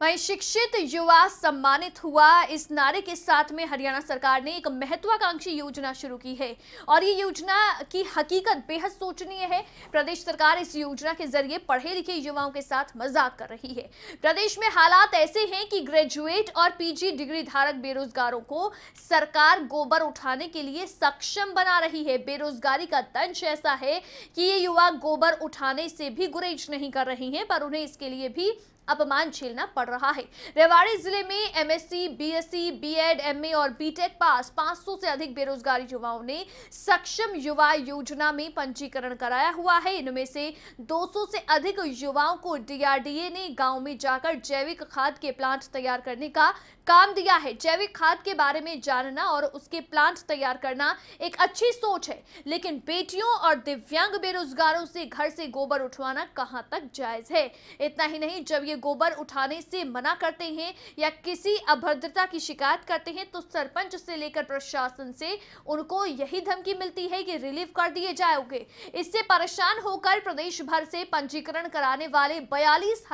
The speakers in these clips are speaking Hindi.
वहीं शिक्षित युवा सम्मानित हुआ। इस नारे के साथ में हरियाणा सरकार ने एक महत्वाकांक्षी योजना शुरू की है। और ये योजना की हकीकत बेहद सोचनीय है। प्रदेश सरकार इस योजना के ज़रिए पढ़े लिखे युवाओं के साथ मज़ाक कर रही है। प्रदेश में हालात ऐसे हैं कि ग्रेजुएट और पीजी डिग्री धारक बेरोजगारों को सरकार गोबर उठाने के लिए सक्षम बना रही है। बेरोजगारी का दंश ऐसा है कि ये युवा गोबर उठाने से भी गुरेज नहीं कर रहे हैं, पर उन्हें इसके लिए भी अपमान झेलना पड़ रहा है। रेवाड़ी ज़िले में एमएससी, बीएससी, बीएड, एमए और बीटेक पास 500 से अधिक बेरोजगार युवाओं ने सक्षम युवा योजना में पंजीकरण कराया हुआ है। इनमें से 200 से अधिक युवाओं को डीआरडीए ने गाँव में जाकर जैविक खाद के प्लांट तैयार करने का काम दिया है। जैविक खाद के बारे में जानना और उसके प्लांट तैयार करना एक अच्छी सोच है लेकिन बेटियों और दिव्यांग बेरोजगारों से घर से गोबर उठवाना कहाँ तक जायज़ है? इतना ही नहीं जब ये गोबर उठाने से मना करते हैं या किसी अभद्रता की शिकायत करते हैं तो सरपंच से लेकर प्रशासन से उनको यही धमकी मिलती है कि रिलीव कर दिए जाओगे। इससे परेशान होकर प्रदेश भर से पंजीकरण कराने वाले बयालीस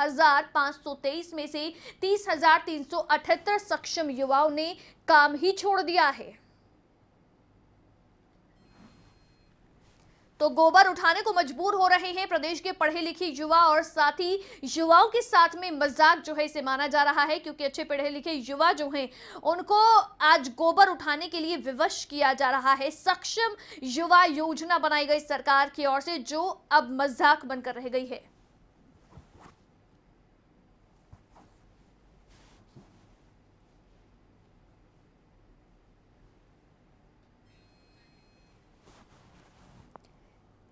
में से तीस सक्षम युवाओं ने काम ही छोड़ दिया है। तो गोबर उठाने को मजबूर हो रहे हैं। प्रदेश के पढ़े लिखे युवा और साथ ही युवाओं के साथ में मज़ाक जो है इसे माना जा रहा है, क्योंकि अच्छे पढ़े लिखे युवा जो हैं, उनको आज गोबर उठाने के लिए विवश किया जा रहा है। सक्षम युवा योजना बनाई गई सरकार की ओर से, जो अब मज़ाक बनकर रह गई है।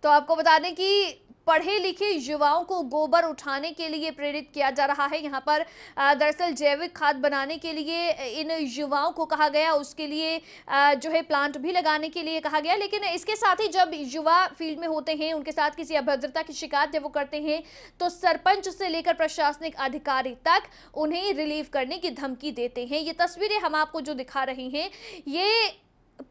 तो आपको बता दें कि पढ़े लिखे युवाओं को गोबर उठाने के लिए प्रेरित किया जा रहा है। यहाँ पर दरअसल जैविक खाद बनाने के लिए इन युवाओं को कहा गया। उसके लिए जो है प्लांट भी लगाने के लिए कहा गया। लेकिन इसके साथ ही जब युवा फ़ील्ड में होते हैं, उनके साथ किसी अभद्रता की शिकायत जब वो करते हैं तो सरपंच से लेकर प्रशासनिक अधिकारी तक उन्हें रिलीव करने की धमकी देते हैं। ये तस्वीरें हम आपको जो दिखा रही हैं, ये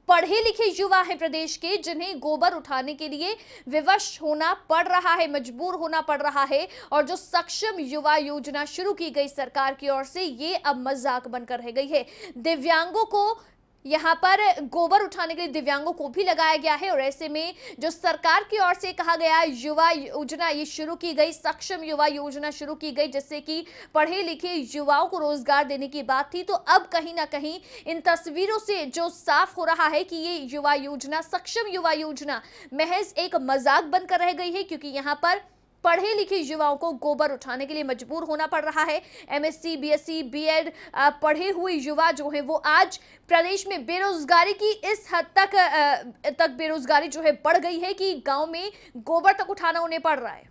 पढ़े लिखे युवा हैं प्रदेश के, जिन्हें गोबर उठाने के लिए विवश होना पड़ रहा है, मजबूर होना पड़ रहा है और जो सक्षम युवा योजना शुरू की गई सरकार की ओर से, ये अब मज़ाक बनकर रह गई है। दिव्यांगों को यहाँ पर गोबर उठाने के लिए दिव्यांगों को भी लगाया गया है और ऐसे में जो सरकार की ओर से कहा गया युवा योजना, ये शुरू की गई, सक्षम युवा योजना शुरू की गई, जिससे कि पढ़े लिखे युवाओं को रोज़गार देने की बात थी। तो अब कहीं ना कहीं इन तस्वीरों से जो साफ़ हो रहा है कि ये युवा योजना, सक्षम युवा योजना महज एक मज़ाक बनकर रह गई है, क्योंकि यहाँ पर पढ़े लिखे युवाओं को गोबर उठाने के लिए मजबूर होना पड़ रहा है। एमएससी, बीएससी, बीएड पढ़े हुए युवा जो है वो आज प्रदेश में बेरोजगारी की इस हद तक तक बेरोजगारी जो है बढ़ गई है कि गाँव में गोबर तक उठाना उन्हें पड़ रहा है।